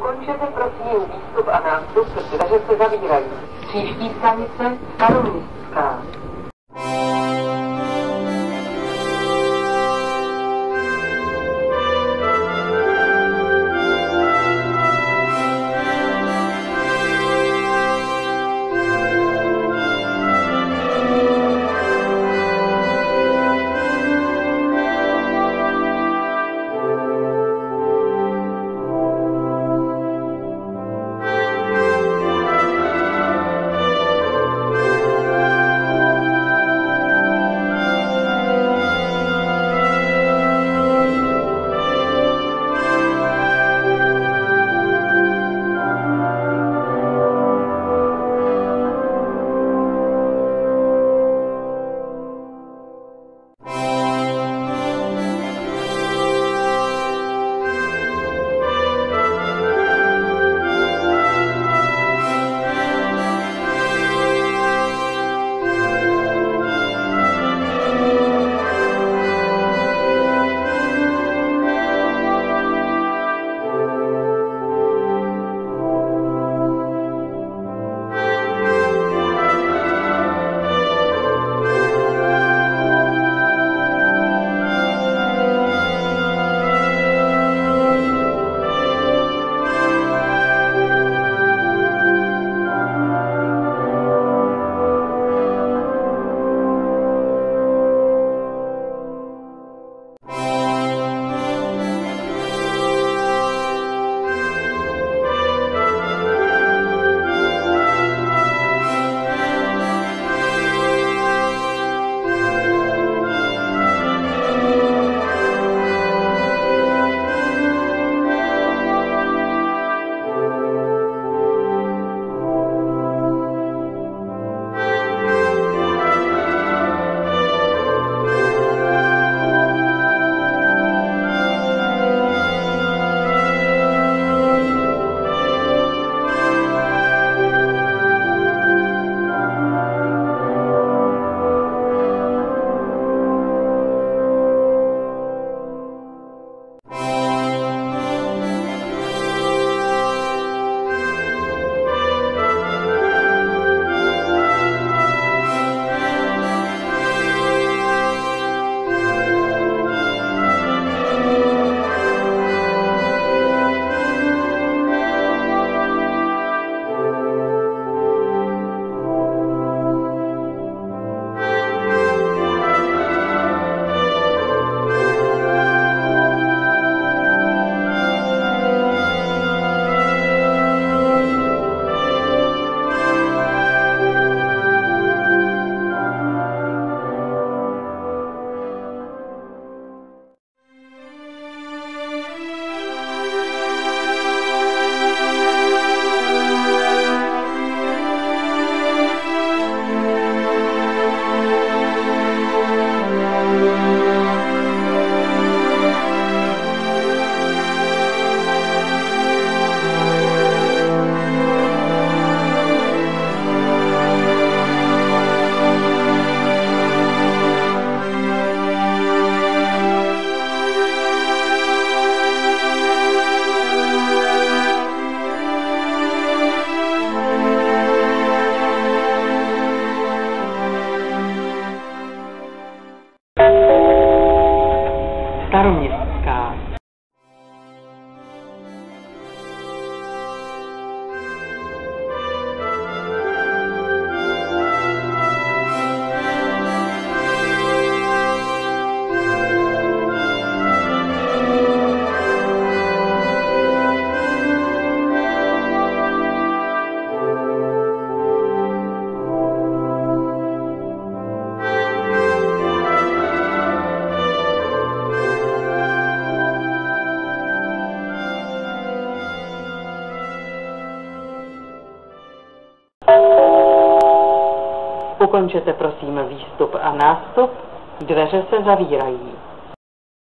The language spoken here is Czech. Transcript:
Ukončete prosím výstup a nástup, dveře se zavírají. Příští stanice ากาศ Ukončete prosím výstup a nástup, dveře se zavírají.